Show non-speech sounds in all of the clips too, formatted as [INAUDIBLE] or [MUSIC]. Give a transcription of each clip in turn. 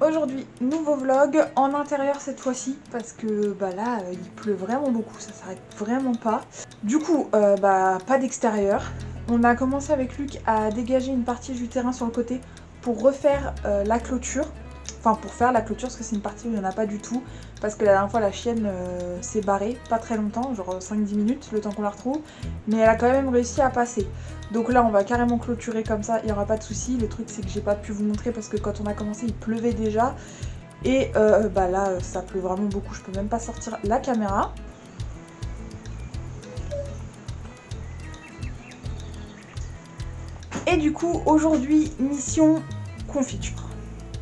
aujourd'hui nouveau vlog en intérieur cette fois-ci parce que bah là il pleut vraiment beaucoup, ça s'arrête vraiment pas. Du coup euh, bah pas d'extérieur. On a commencé avec Luc à dégager une partie du terrain sur le côté pour refaire euh, la clôture. Enfin pour faire la clôture parce que c'est une partie où il n'y en a pas du tout. Parce que la dernière fois la chienne euh, s'est barrée, pas très longtemps, genre 5-10 minutes le temps qu'on la retrouve. Mais elle a quand même réussi à passer. Donc là on va carrément clôturer comme ça, il n'y aura pas de souci. Le truc c'est que j'ai pas pu vous montrer parce que quand on a commencé il pleuvait déjà. Et euh, bah là ça pleut vraiment beaucoup, je peux même pas sortir la caméra. Et du coup aujourd'hui mission confiture.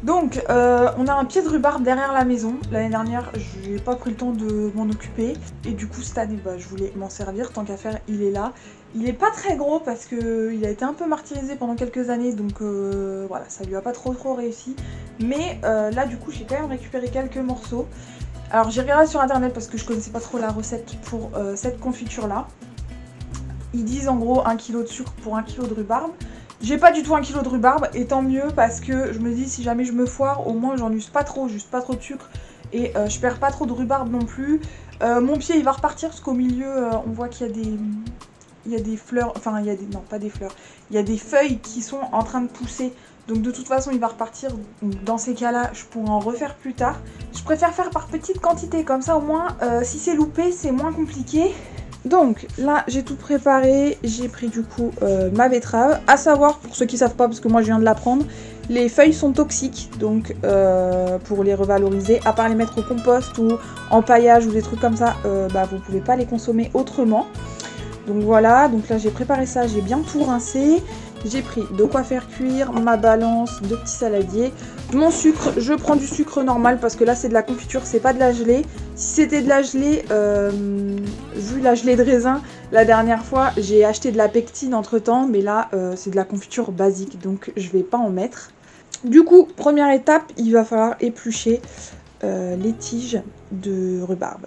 Donc, euh, on a un pied de rhubarbe derrière la maison. L'année dernière, j'ai pas pris le temps de m'en occuper. Et du coup, cette année, bah, je voulais m'en servir. Tant qu'à faire, il est là. Il est pas très gros parce qu'il a été un peu martyrisé pendant quelques années. Donc euh, voilà, ça lui a pas trop trop réussi. Mais euh, là, du coup, j'ai quand même récupéré quelques morceaux. Alors, j'ai regardé sur internet parce que je connaissais pas trop la recette pour cette confiture là. Ils disent en gros 1 kg de sucre pour 1 kg de rhubarbe. J'ai pas du tout un kilo de rhubarbe et tant mieux parce que je me dis si jamais je me foire au moins j'en use pas trop, juste pas trop de sucre et euh, je perds pas trop de rhubarbe non plus. Euh, mon pied il va repartir parce qu'au milieu euh, on voit qu'il y a des il y a des fleurs, enfin il y a des non pas des fleurs, il y a des feuilles qui sont en train de pousser donc de toute façon il va repartir dans ces cas là je pourrai en refaire plus tard. Je préfère faire par petite quantité comme ça au moins si c'est loupé c'est moins compliqué donc là j'ai tout préparé, j'ai pris du coup euh, ma betterave. À savoir, pour ceux qui savent pas, parce que moi je viens de l'apprendre, les feuilles sont toxiques, donc euh, pour les revaloriser, à part les mettre au compost ou en paillage ou des trucs comme ça, euh, bah, vous pouvez pas les consommer autrement. Donc voilà, donc là j'ai préparé ça, j'ai bien tout rincé. J'ai pris de quoi faire cuire, ma balance, deux petits saladiers, mon sucre. Je prends du sucre normal parce que là c'est de la confiture, c'est pas de la gelée. Si c'était de la gelée, euh, vu la gelée de raisin, la dernière fois j'ai acheté de la pectine entre temps, mais là euh, c'est de la confiture basique donc je vais pas en mettre. Du coup, première étape, il va falloir éplucher euh, les tiges de rhubarbe.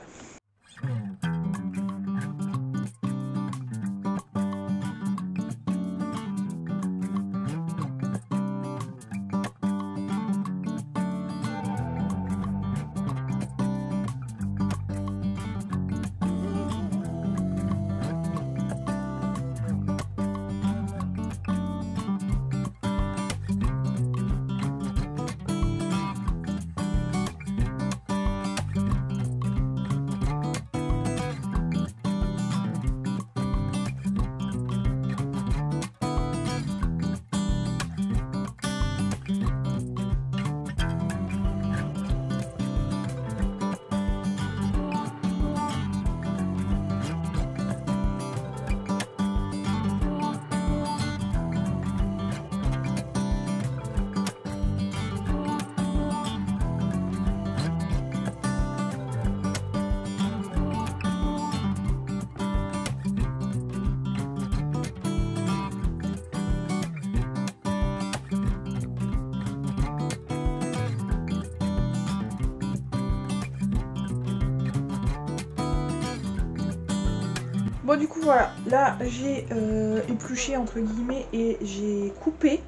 Bon du coup voilà, là j'ai euh, épluché entre guillemets et j'ai coupé.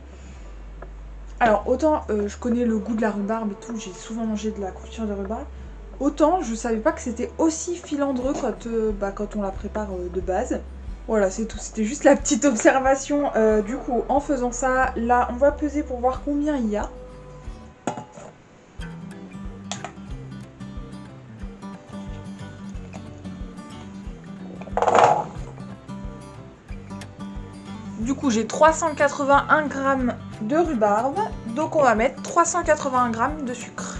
Alors autant euh, je connais le goût de la rhubarbe et tout, j'ai souvent mangé de la confiture de rhubarbe. Autant je savais pas que c'était aussi filandreux quand, euh, bah, quand on la prépare de base. Voilà c'est tout, c'était juste la petite observation. du coup en faisant ça, là on va peser pour voir combien il y a. j'ai 381 g de rhubarbe. Donc, on va mettre 381 g de sucre.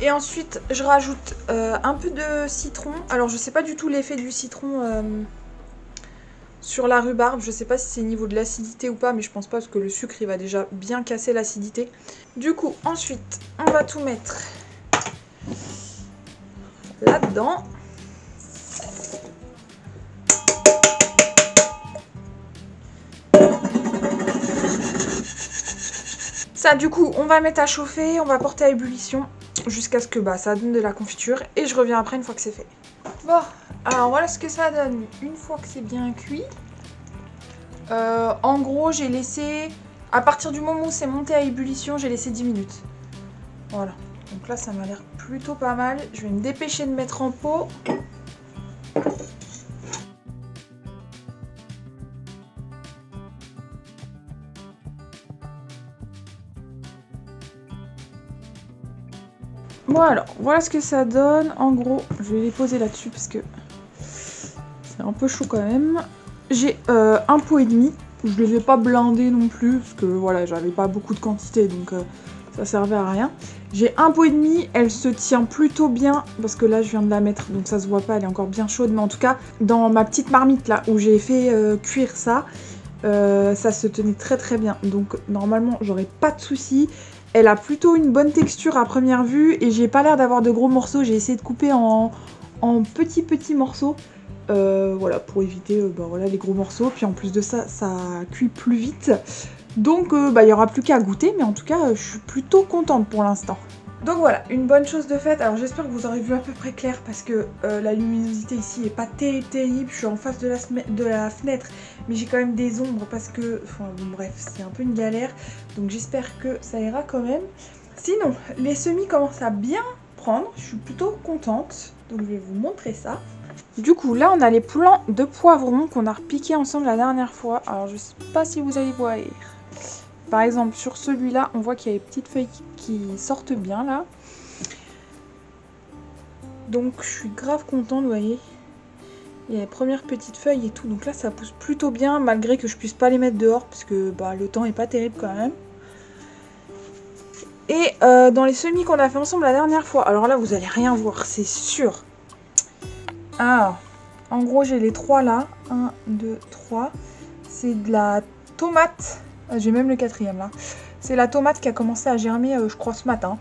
Et ensuite, je rajoute euh, un peu de citron. Alors, je sais pas du tout l'effet du citron euh, sur la rhubarbe, je sais pas si c'est niveau de l'acidité ou pas, mais je pense pas parce que le sucre il va déjà bien casser l'acidité. Du coup, ensuite, on va tout mettre là-dedans. Ça, du coup, on va mettre à chauffer, on va porter à ébullition jusqu'à ce que bah, ça donne de la confiture et je reviens après une fois que c'est fait. Bon, alors voilà ce que ça donne une fois que c'est bien cuit. Euh, en gros, j'ai laissé, à partir du moment où c'est monté à ébullition, j'ai laissé 10 minutes. Voilà, donc là ça m'a l'air plutôt pas mal. Je vais me dépêcher de mettre en pot. Bon alors, voilà ce que ça donne. En gros, je vais les poser là-dessus parce que c'est un peu chaud quand même. J'ai euh, un pot et demi. Je les ai pas blindés non plus parce que voilà, j'avais pas beaucoup de quantité donc euh, ça servait à rien. J'ai un pot et demi, elle se tient plutôt bien parce que là je viens de la mettre donc ça se voit pas, elle est encore bien chaude. Mais en tout cas, dans ma petite marmite là où j'ai fait euh, cuire ça, ça se tenait très très bien. Donc normalement, j'aurais pas de soucis. Elle a plutôt une bonne texture à première vue et j'ai pas l'air d'avoir de gros morceaux. J'ai essayé de couper en, petits petits morceaux. Euh, voilà, pour éviter euh, bah, les gros morceaux. Puis en plus de ça, ça cuit plus vite. Donc euh, bah, il n'y aura plus qu'à goûter, mais en tout cas, je suis plutôt contente pour l'instant. Donc voilà, une bonne chose de faite. Alors j'espère que vous aurez vu à peu près clair parce que la luminosité ici est pas terrible. Je suis en face de la, de la fenêtre, mais j'ai quand même des ombres parce que... Bon bref, c'est un peu une galère. Donc j'espère que ça ira quand même. Sinon, les semis commencent à bien prendre. Je suis plutôt contente. Donc je vais vous montrer ça. Du coup, là on a les plants de poivrons qu'on a repiqués ensemble la dernière fois. Alors je sais pas si vous allez voir. Par exemple, sur celui-là, on voit qu'il y a des petites feuilles qui sortent bien là. Donc je suis grave contente, vous voyez. Il y a les premières petites feuilles et tout. Donc là, ça pousse plutôt bien, malgré que je puisse pas les mettre dehors, parce que bah, le temps est pas terrible quand même. Et euh, dans les semis qu'on a fait ensemble la dernière fois, alors là, vous allez rien voir, c'est sûr. Alors, en gros, j'ai les trois là. 1, 2, 3. C'est de la tomate ah, j'ai même le quatrième là. C'est la tomate qui a commencé à germer, euh, je crois, ce matin.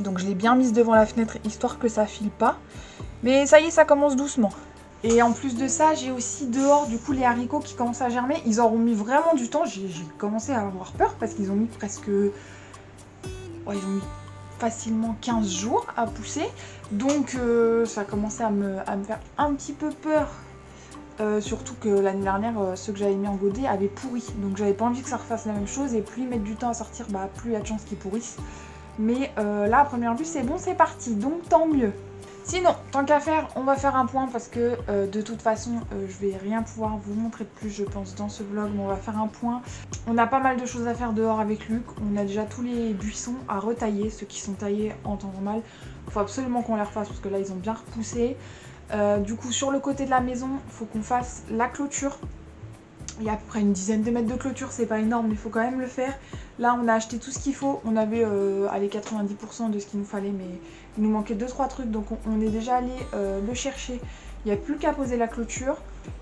Donc je l'ai bien mise devant la fenêtre, histoire que ça file pas. Mais ça y est, ça commence doucement. Et en plus de ça, j'ai aussi dehors, du coup, les haricots qui commencent à germer. Ils auront mis vraiment du temps. J'ai commencé à avoir peur parce qu'ils ont mis presque... Ouais, ils ont mis facilement 15 jours à pousser. Donc euh, ça a commencé à me, faire un petit peu peur euh, surtout que l'année dernière, euh, ceux que j'avais mis en godet avaient pourri. Donc j'avais pas envie que ça refasse la même chose. Et plus ils mettent du temps à sortir, bah, plus il y a de chances qu'ils pourrissent. Mais là, à première vue, c'est bon, c'est parti. Donc tant mieux. Sinon, tant qu'à faire, on va faire un point parce que de toute façon, je vais rien pouvoir vous montrer de plus, je pense, dans ce vlog. Mais on va faire un point. On a pas mal de choses à faire dehors avec Luc. On a déjà tous les buissons à retailler, ceux qui sont taillés en temps normal. Il faut absolument qu'on les refasse parce que là, ils ont bien repoussé. Euh, du coup, sur le côté de la maison, il faut qu'on fasse la clôture. Il y a à peu près une dizaine de mètres de clôture, c'est pas énorme, mais il faut quand même le faire. Là, on a acheté tout ce qu'il faut. On avait euh, allez, 90% de ce qu'il nous fallait, mais il nous manquait 2-3 trucs, donc on, est déjà allé euh, le chercher. Il n'y a plus qu'à poser la clôture.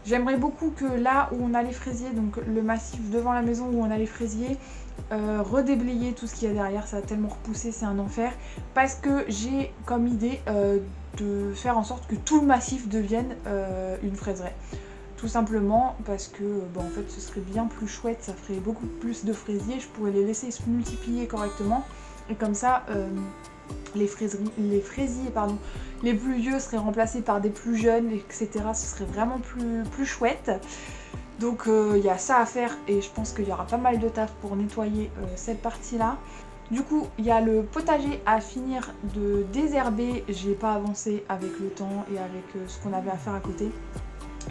J'aimerais beaucoup que là où on a les fraisiers, donc le massif devant la maison où on a les fraisiers, redéblayer tout ce qu'il y a derrière. Ça a tellement repoussé, c'est un enfer. Parce que j'ai comme idée de faire en sorte que tout le massif devienne euh, une fraiserie. Tout simplement parce que bon, en fait ce serait bien plus chouette, ça ferait beaucoup plus de fraisiers, je pourrais les laisser se multiplier correctement et comme ça euh, les, fraiseries, les fraisiers pardon, les plus vieux seraient remplacés par des plus jeunes, etc. Ce serait vraiment plus, chouette. Donc il euh, y a ça à faire et je pense qu'il y aura pas mal de taf pour nettoyer cette partie là. Du coup, il y a le potager à finir de désherber. J'ai pas avancé avec le temps et avec euh, ce qu'on avait à faire à côté.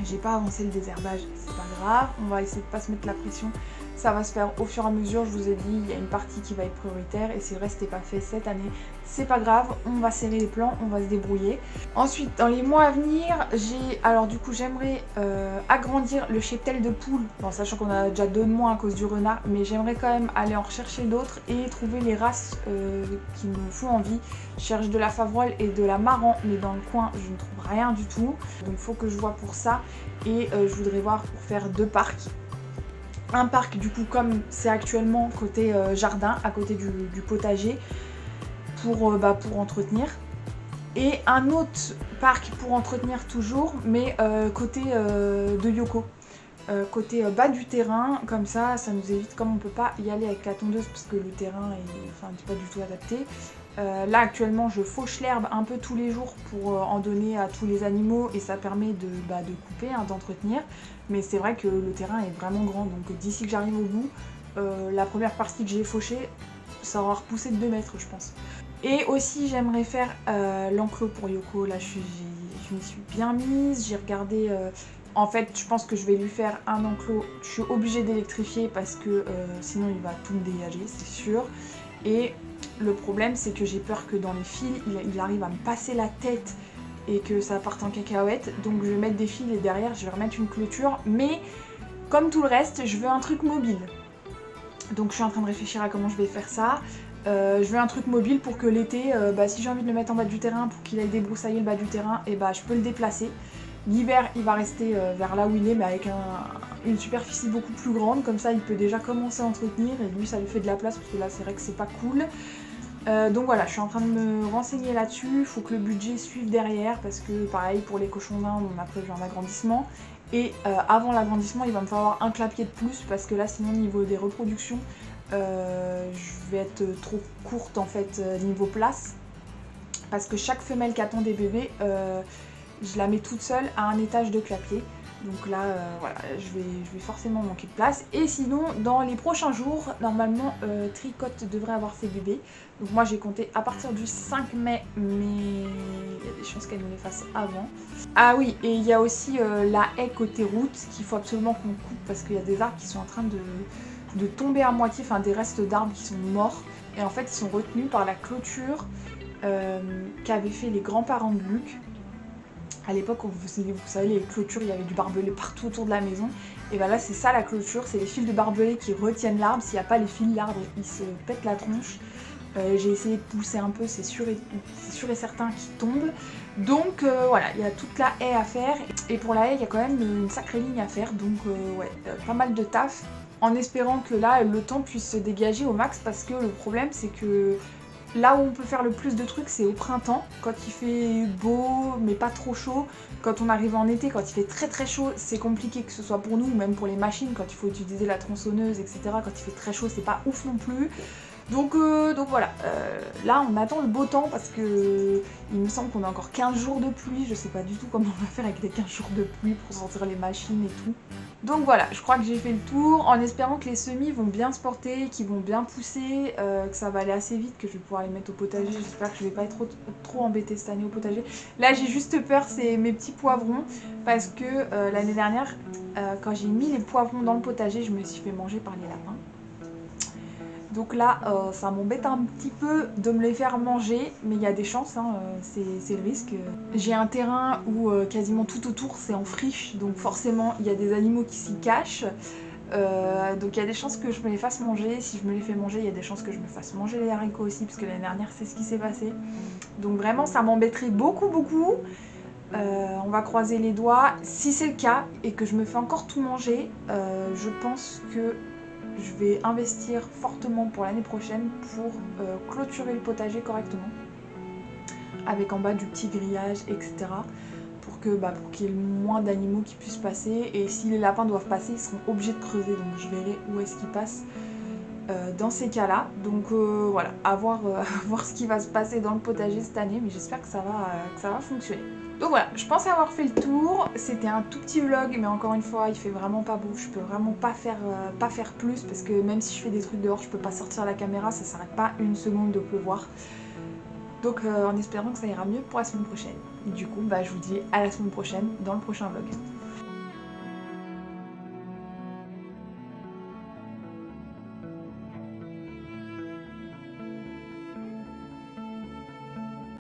J'ai pas avancé le désherbage, c'est pas grave. On va essayer de pas se mettre la pression. Ça va se faire au fur et à mesure, je vous ai dit, il y a une partie qui va être prioritaire et si le reste n'est pas fait cette année, c'est pas grave, on va serrer les plans, on va se débrouiller. Ensuite, dans les mois à venir, j'ai, alors du coup, j'aimerais euh, agrandir le cheptel de poules, bon, sachant qu'on a déjà deux de moins à cause du renard, mais j'aimerais quand même aller en rechercher d'autres et trouver les races euh, qui me font envie. Je cherche de la favrole et de la marran, mais dans le coin, je ne trouve rien du tout. Donc faut que je vois pour ça et euh, je voudrais voir pour faire deux parcs un parc du coup comme c'est actuellement côté jardin, à côté du potager, pour, euh, bah, pour entretenir. Et un autre parc pour entretenir toujours, mais euh, côté euh, de Yoko. côté bas du terrain, comme ça, ça nous évite, comme on peut pas y aller avec la tondeuse parce que le terrain est enfin, pas du tout adapté, Euh, là actuellement je fauche l'herbe un peu tous les jours pour euh, en donner à tous les animaux et ça permet de, bah, couper, hein, d'entretenir. Mais c'est vrai que le terrain est vraiment grand donc d'ici que j'arrive au bout, euh, la première partie que j'ai fauchée, ça aura repoussé de 2 mètres je pense. Et aussi j'aimerais faire l'enclos pour Yoko, là je, je m'y suis bien mise, j'ai regardé... en fait, je pense que je vais lui faire un enclos. Je suis obligée d'électrifier parce que sinon il va tout me dégager, c'est sûr. Et le problème, c'est que j'ai peur que dans les fils, il, arrive à me passer la tête et que ça parte en cacahuète. Donc je vais mettre des fils et derrière, je vais remettre une clôture. Mais comme tout le reste, je veux un truc mobile. Donc je suis en train de réfléchir à comment je vais faire ça. Euh, je veux un truc mobile pour que l'été, euh, bah, si j'ai envie de le mettre en bas du terrain pour qu'il aille débroussailler le bas du terrain, et eh bah je peux le déplacer. L'hiver, il va rester euh, vers là où il est, mais avec une superficie beaucoup plus grande. Comme ça, il peut déjà commencer à entretenir et lui, ça lui fait de la place parce que là, c'est vrai que c'est pas cool. Euh, donc voilà, je suis en train de me renseigner là-dessus. Il faut que le budget suive derrière parce que pareil pour les cochons d'Inde, on a prévu un agrandissement. Et euh, avant l'agrandissement, il va me falloir un clapier de plus parce que là, sinon, au niveau des reproductions, euh, je vais être trop courte en fait niveau place. Parce que chaque femelle qui attend des bébés, je la mets toute seule à un étage de clapier. Donc là, euh, voilà, je vais, je vais forcément manquer de place. Et sinon, dans les prochains jours, normalement, euh, Tricotte devrait avoir ses bébés. Donc moi, j'ai compté à partir du 5 mai, mais il y a des chances qu'elle nous les fasse avant. Ah oui, et il y a aussi euh, la haie côté route qu'il faut absolument qu'on coupe parce qu'il y a des arbres qui sont en train de, de tomber à moitié, enfin des restes d'arbres qui sont morts. Et en fait, ils sont retenus par la clôture qu'avaient fait les grands-parents de Luc à l'époque, vous, savez, les clôtures, il y avait du barbelé partout autour de la maison. Et ben là, c'est ça la clôture, c'est les fils de barbelé qui retiennent l'arbre. S'il n'y a pas les fils, l'arbre, il se pète la tronche. Euh, j'ai essayé de pousser un peu, c'est sûr, et, sûr et certain qu'il tombe. Donc euh, voilà, il y a toute la haie à faire. Et pour la haie, il y a quand même une sacrée ligne à faire. Donc euh, ouais, pas mal de taf. En espérant que là, le temps puisse se dégager au max. Parce que le problème, c'est que Là où on peut faire le plus de trucs, c'est au printemps, quand il fait beau, mais pas trop chaud. Quand on arrive en été, quand il fait très très chaud, c'est compliqué que ce soit pour nous, ou même pour les machines, quand il faut utiliser la tronçonneuse, etc. Quand il fait très chaud, c'est pas ouf non plus. Donc, euh, donc voilà, euh, là on attend le beau temps parce que il me semble qu'on a encore 15 jours de pluie, je sais pas du tout comment on va faire avec les 15 jours de pluie pour sortir les machines et tout. Donc voilà, je crois que j'ai fait le tour en espérant que les semis vont bien se porter, qu'ils vont bien pousser, euh, que ça va aller assez vite, que je vais pouvoir les mettre au potager. J'espère que je vais pas être trop, trop embêtée cette année au potager. Là j'ai juste peur, c'est mes petits poivrons parce que l'année dernière, quand j'ai mis les poivrons dans le potager, je me suis fait manger par les lapins. Donc là, euh, ça m'embête un petit peu de me les faire manger, mais il y a des chances, hein, euh, c'est le risque. J'ai un terrain où euh, quasiment tout autour c'est en friche, donc forcément il y a des animaux qui s'y cachent. donc il y a des chances que je me les fasse manger. Si je me les fais manger, il y a des chances que je me fasse manger les haricots aussi, puisque l'année dernière c'est ce qui s'est passé. Donc vraiment ça m'embêterait beaucoup beaucoup. on va croiser les doigts. Si c'est le cas et que je me fais encore tout manger, je pense que je vais investir fortement pour l'année prochaine pour euh, clôturer le potager correctement. Avec en bas du petit grillage, etc. Pour que bah, pour qu'il y ait le moins d'animaux qui puissent passer. Et si les lapins doivent passer, ils seront obligés de creuser. Donc je verrai où est-ce qu'ils passent euh, dans ces cas-là. Donc euh, voilà, à voir, [LAUGHS] voir, ce qui va se passer dans le potager cette année. Mais j'espère que, ça va, que ça va fonctionner. Donc voilà, je pense avoir fait le tour. C'était un tout petit vlog, mais encore une fois, il fait vraiment pas beau. Je peux vraiment pas faire, euh, pas faire plus parce que même si je fais des trucs dehors, je peux pas sortir la caméra, ça s'arrête pas une seconde de pleuvoir. Donc euh, en espérant que ça ira mieux pour la semaine prochaine. Du coup, bah, je vous dis à la semaine prochaine dans le prochain vlog.